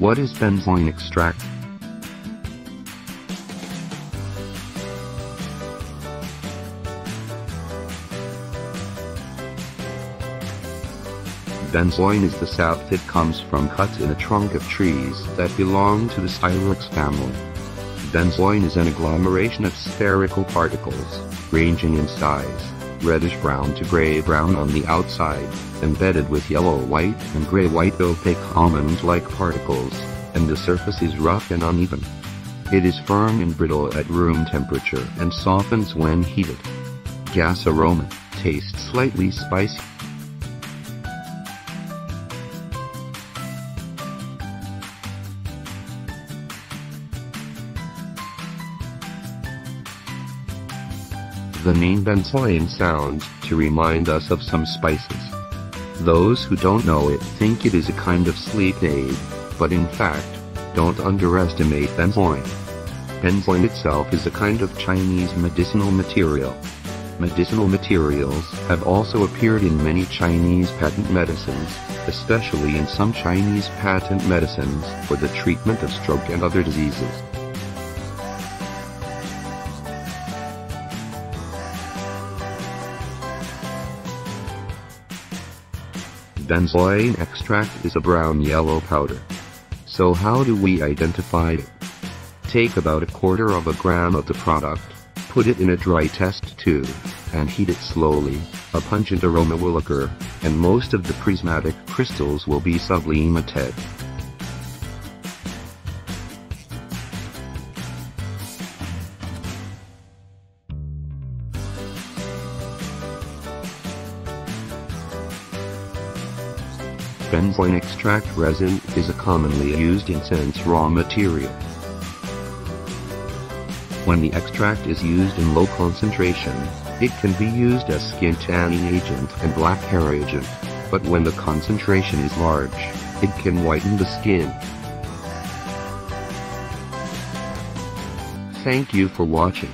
What is benzoin extract? Benzoin is the sap that comes from cuts in a trunk of trees that belong to the Styrax family. Benzoin is an agglomeration of spherical particles, ranging in size, reddish-brown to gray-brown on the outside, embedded with yellow-white and gray-white opaque almond-like particles, and the surface is rough and uneven. It is firm and brittle at room temperature and softens when heated. Gas aroma, tastes slightly spicy. The name benzoin sounds to remind us of some spices. Those who don't know it think it is a kind of sleep aid, but in fact, don't underestimate benzoin. Benzoin itself is a kind of Chinese medicinal material. Medicinal materials have also appeared in many Chinese patent medicines, especially in some Chinese patent medicines for the treatment of stroke and other diseases. Benzoin extract is a brown-yellow powder. So how do we identify it? Take about a quarter of a gram of the product, put it in a dry test tube, and heat it slowly. A pungent aroma will occur, and most of the prismatic crystals will be sublimated. Benzoin extract resin is a commonly used incense raw material. When the extract is used in low concentration, it can be used as skin tanning agent and black hair agent, but when the concentration is large, it can whiten the skin. Thank you for watching.